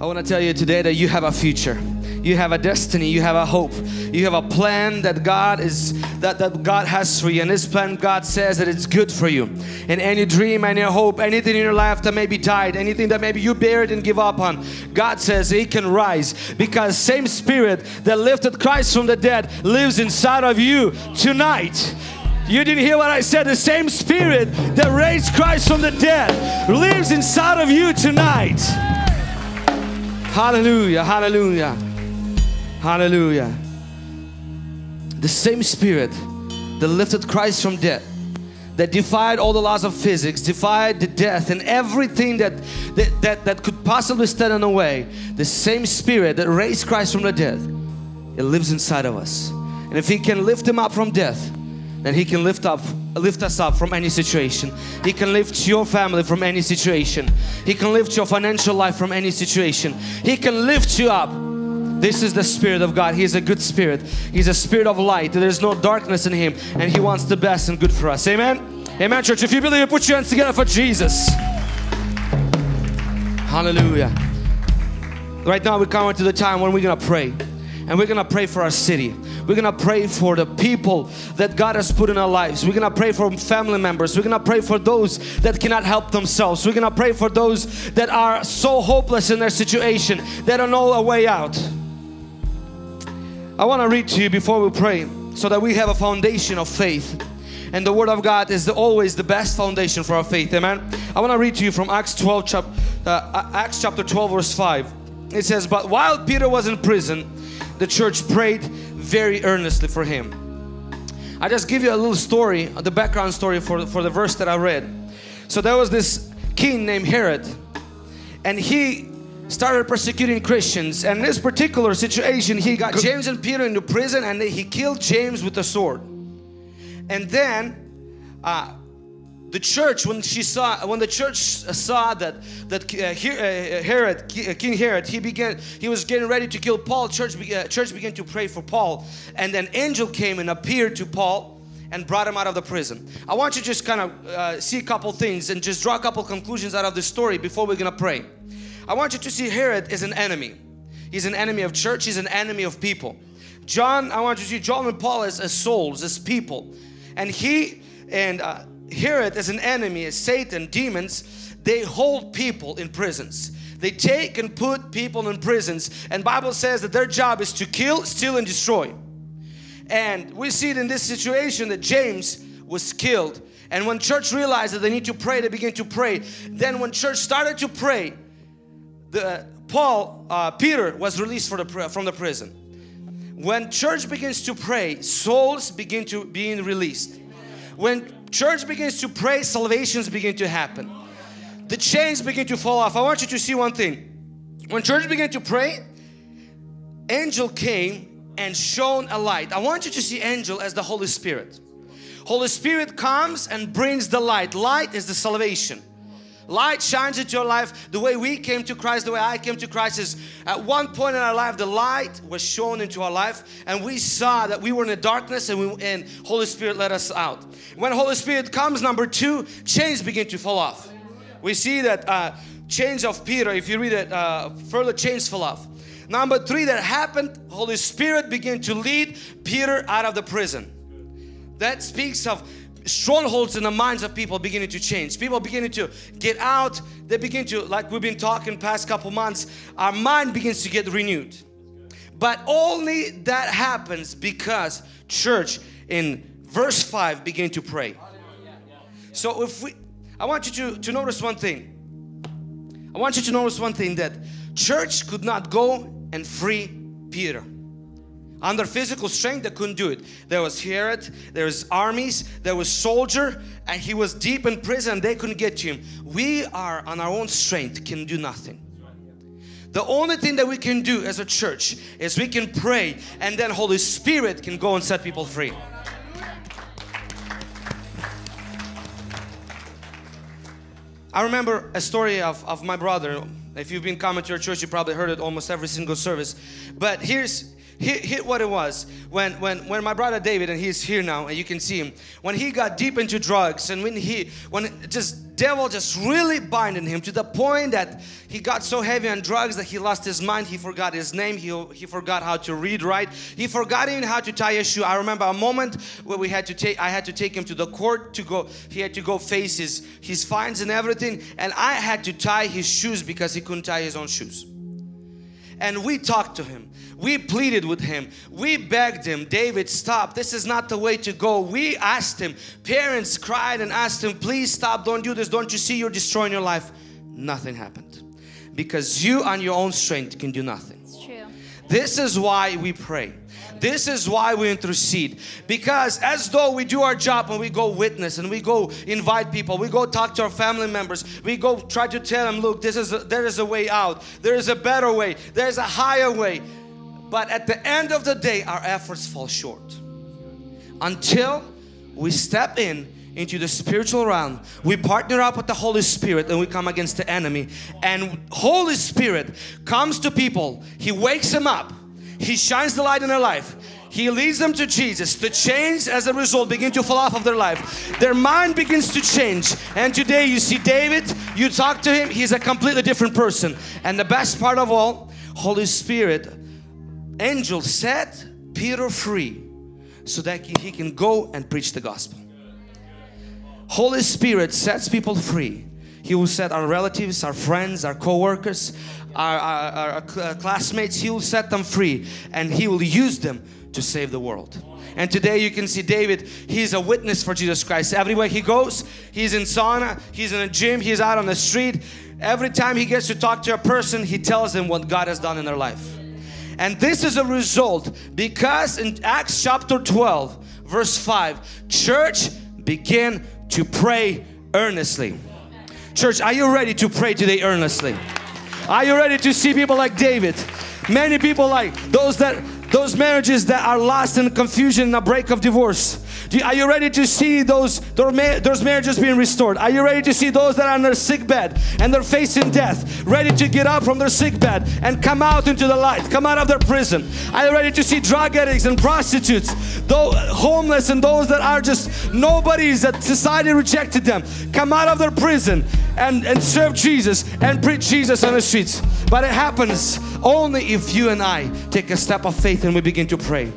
I want to tell you today that you have a future. You have a destiny, you have a hope. You have a plan that God is that, that God has for you. And this plan God says that it's good for you. And any dream, any hope, anything in your life that maybe died, anything that maybe you buried and give up on, God says it can rise because same spirit that lifted Christ from the dead lives inside of you tonight. You didn't hear what I said. The same spirit that raised Christ from the dead lives inside of you tonight. Hallelujah, hallelujah, hallelujah. The same spirit that lifted Christ from death, that defied all the laws of physics, defied the death and everything that, that, that, that could possibly stand in the way, the same spirit that raised Christ from the dead, it lives inside of us. And if He can lift Him up from death, then He can lift up lift us up from any situation. He can lift your family from any situation. He can lift your financial life from any situation. He can lift you up. This is the Spirit of God. He is a good Spirit. He's a Spirit of light. There's no darkness in Him and He wants the best and good for us. Amen? Amen, church. If you believe put your hands together for Jesus. Hallelujah. Right now, we're coming to the time when we're going to pray and we're gonna pray for our city. We're gonna pray for the people that God has put in our lives. We're gonna pray for family members. We're gonna pray for those that cannot help themselves. We're gonna pray for those that are so hopeless in their situation, they don't know a way out. I wanna read to you before we pray so that we have a foundation of faith. And the Word of God is the, always the best foundation for our faith. Amen. I want to read to you from Acts 12, chap, uh, Acts chapter 12, verse 5. It says, But while Peter was in prison, the church prayed very earnestly for him. I just give you a little story, the background story for, for the verse that I read. So there was this king named Herod and he started persecuting Christians and in this particular situation he got James and Peter into prison and he killed James with a sword. And then uh, the church when she saw when the church saw that that uh, uh Herod uh, King Herod he began he was getting ready to kill Paul church church began to pray for Paul. And an angel came and appeared to Paul and brought him out of the prison. I want you to just kind of uh, see a couple things and just draw a couple conclusions out of this story before we're gonna pray. I want you to see Herod is an enemy. He's an enemy of church he's an enemy of people. John I want you to see John and Paul as, as souls as people. And he and uh, Herod as an enemy, as Satan, demons, they hold people in prisons. They take and put people in prisons and Bible says that their job is to kill, steal and destroy. And we see it in this situation that James was killed. And when church realized that they need to pray, they began to pray. Then when church started to pray, the Paul, uh, Peter was released the, from the prison. When church begins to pray, souls begin to being released. When church begins to pray, salvations begin to happen. The chains begin to fall off. I want you to see one thing. When church began to pray, angel came and shone a light. I want you to see angel as the Holy Spirit. Holy Spirit comes and brings the light. Light is the salvation. Light shines into your life. The way we came to Christ, the way I came to Christ is at one point in our life, the light was shown into our life and we saw that we were in the darkness and, we, and Holy Spirit let us out. When Holy Spirit comes, number two, chains begin to fall off. We see that uh, chains of Peter, if you read it uh, further, chains fall off. Number three that happened, Holy Spirit began to lead Peter out of the prison. That speaks of strongholds in the minds of people beginning to change. People beginning to get out. They begin to like we've been talking past couple months our mind begins to get renewed. But only that happens because church in verse 5 begin to pray. So if we I want you to, to notice one thing. I want you to notice one thing that church could not go and free Peter under physical strength they couldn't do it. There was Herod there was armies there was soldier and he was deep in prison they couldn't get to him. We are on our own strength can do nothing. The only thing that we can do as a church is we can pray and then Holy Spirit can go and set people free. I remember a story of, of my brother if you've been coming to our church you probably heard it almost every single service. But here's hit, hit what it was. When when when my brother David and he's here now and you can see him when he got deep into drugs and when he when just devil just really binding him to the point that he got so heavy on drugs that he lost his mind. He forgot his name. He, he forgot how to read right. He forgot even how to tie a shoe. I remember a moment where we had to take, I had to take him to the court to go, he had to go face his, his fines and everything. And I had to tie his shoes because he couldn't tie his own shoes. And we talked to him. We pleaded with him. We begged him, David, stop. This is not the way to go. We asked him. Parents cried and asked him, please stop. Don't do this. Don't you see you're destroying your life? Nothing happened. Because you on your own strength can do nothing. It's true. This is why we pray. This is why we intercede. Because as though we do our job and we go witness and we go invite people, we go talk to our family members, we go try to tell them, look, this is a, there is a way out. There is a better way. There is a higher way. But at the end of the day, our efforts fall short. Until we step in into the spiritual realm we partner up with the Holy Spirit and we come against the enemy and Holy Spirit comes to people he wakes them up he shines the light in their life he leads them to Jesus. The chains as a result begin to fall off of their life. Their mind begins to change. And today you see David, you talk to him, he's a completely different person. And the best part of all, Holy Spirit, angel set Peter free so that he can go and preach the gospel. Holy Spirit sets people free. He will set our relatives, our friends, our co-workers, our, our, our, classmates, He will set them free and He will use them to save the world. And today you can see David, he's a witness for Jesus Christ. Everywhere he goes, he's in sauna, he's in a gym, he's out on the street. Every time he gets to talk to a person, he tells them what God has done in their life. And this is a result because in Acts chapter 12, verse 5, church began to pray earnestly. Church, are you ready to pray today earnestly? Are you ready to see people like David? Many people like those that those marriages that are lost in confusion and a break of divorce. Are you ready to see those, those marriages being restored? Are you ready to see those that are on their sick bed and they're facing death, ready to get up from their sick bed and come out into the light, come out of their prison? Are you ready to see drug addicts and prostitutes, those homeless and those that are just nobodies that society rejected them, come out of their prison and, and serve Jesus and preach Jesus on the streets? But it happens only if you and I take a step of faith and we begin to pray.